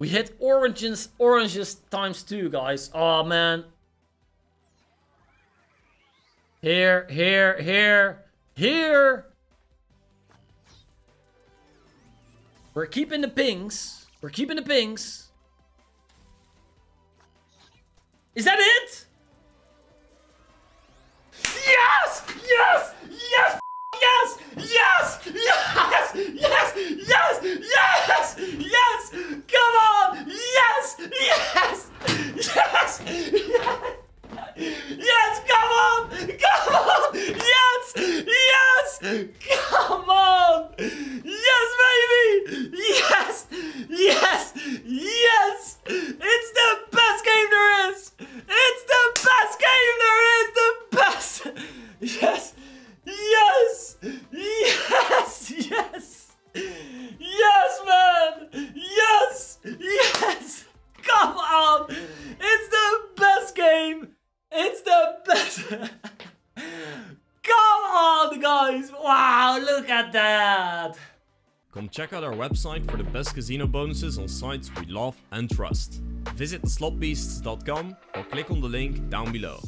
We hit oranges, oranges times two, guys. Oh, man. Here, here, here, here. We're keeping the pinks. We're keeping the pinks. Is that it? Yes! Come on! Come on! Yes! Yes! Come on! Yes, baby! Yes! Yes! Yes! It's the best game there is! It's the best game there is! The best! Yes! Yes! Yes! Come on, guys! Wow, look at that! Come check out our website for the best casino bonuses on sites we love and trust. Visit theslotbeasts.com or click on the link down below.